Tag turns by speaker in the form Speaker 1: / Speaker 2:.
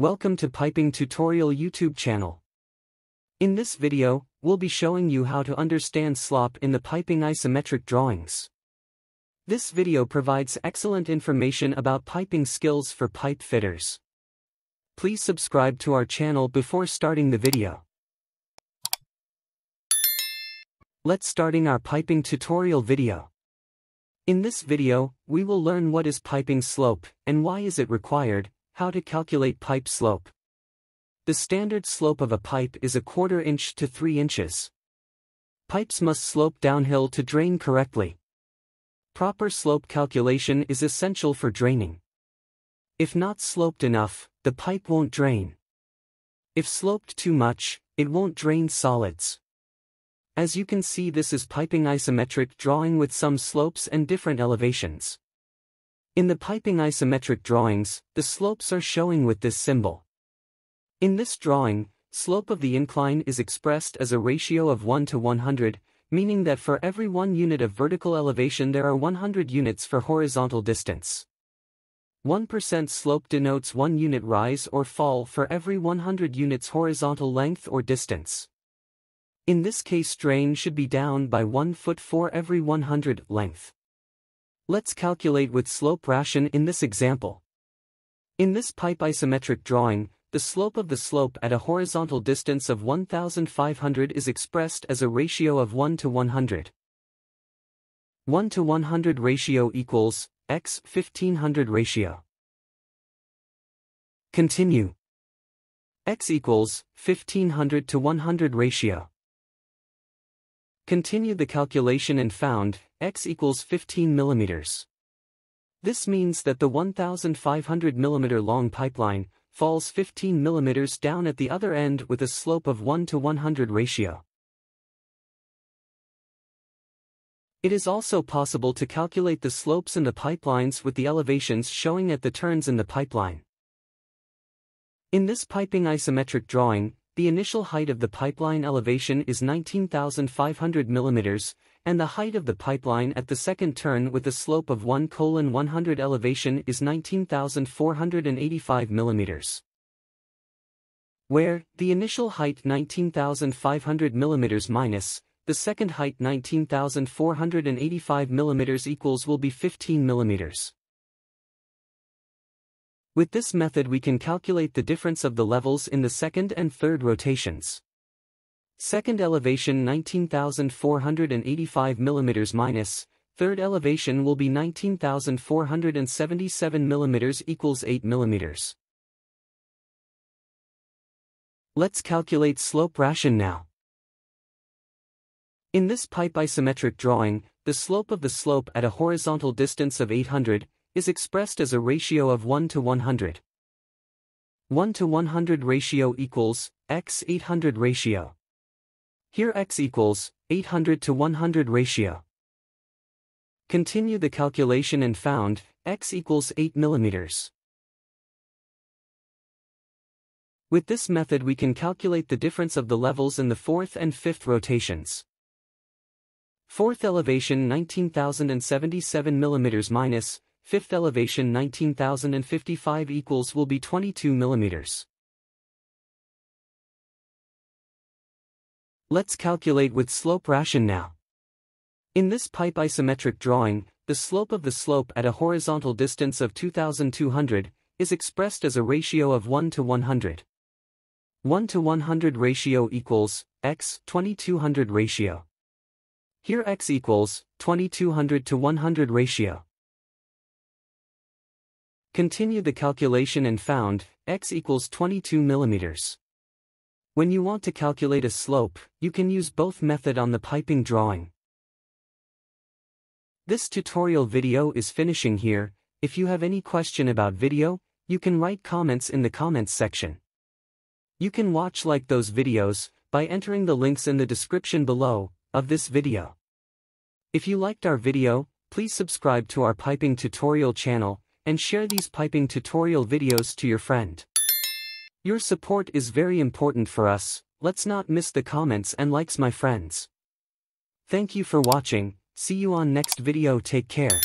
Speaker 1: Welcome to Piping Tutorial YouTube channel. In this video, we'll be showing you how to understand slope in the piping isometric drawings. This video provides excellent information about piping skills for pipe fitters. Please subscribe to our channel before starting the video. Let's starting our piping tutorial video. In this video, we will learn what is piping slope and why is it required, how to calculate pipe slope. The standard slope of a pipe is a quarter inch to 3 inches. Pipes must slope downhill to drain correctly. Proper slope calculation is essential for draining. If not sloped enough, the pipe won't drain. If sloped too much, it won't drain solids. As you can see this is piping isometric drawing with some slopes and different elevations. In the piping isometric drawings, the slopes are showing with this symbol. In this drawing, slope of the incline is expressed as a ratio of 1 to 100, meaning that for every 1 unit of vertical elevation there are 100 units for horizontal distance. 1% slope denotes 1 unit rise or fall for every 100 units horizontal length or distance. In this case drain should be down by 1 foot for every 100 length. Let's calculate with slope ration in this example. In this pipe isometric drawing, the slope of the slope at a horizontal distance of 1500 is expressed as a ratio of 1 to 100. 1 to 100 ratio equals x 1500 ratio. Continue. x equals 1500 to 100 ratio. Continue the calculation and found, x equals 15 millimeters. This means that the 1,500 millimeter long pipeline falls 15 millimeters down at the other end with a slope of 1 to 100 ratio. It is also possible to calculate the slopes in the pipelines with the elevations showing at the turns in the pipeline. In this piping isometric drawing, the initial height of the pipeline elevation is 19,500 mm, and the height of the pipeline at the second turn with a slope of 1 colon 100 elevation is 19,485 mm. Where, the initial height 19,500 mm minus, the second height 19,485 mm equals will be 15 mm. With this method we can calculate the difference of the levels in the second and third rotations. Second elevation 19,485 mm minus, third elevation will be 19,477 mm equals 8 mm. Let's calculate slope ration now. In this pipe isometric drawing, the slope of the slope at a horizontal distance of 800, is expressed as a ratio of 1 to 100. 1 to 100 ratio equals x 800 ratio. Here x equals 800 to 100 ratio. Continue the calculation and found x equals 8 millimeters. With this method we can calculate the difference of the levels in the fourth and fifth rotations. Fourth elevation 19,077 millimeters minus, fifth elevation 19,055 equals will be 22 millimeters. Let's calculate with slope ration now. In this pipe isometric drawing, the slope of the slope at a horizontal distance of 2200 is expressed as a ratio of 1 to 100. 1 to 100 ratio equals x 2200 ratio. Here x equals 2200 to 100 ratio. Continue the calculation and found, x equals 22 millimeters. When you want to calculate a slope, you can use both method on the piping drawing. This tutorial video is finishing here, if you have any question about video, you can write comments in the comments section. You can watch like those videos, by entering the links in the description below, of this video. If you liked our video, please subscribe to our piping tutorial channel, and share these piping tutorial videos to your friend. Your support is very important for us, let's not miss the comments and likes my friends. Thank you for watching, see you on next video take care.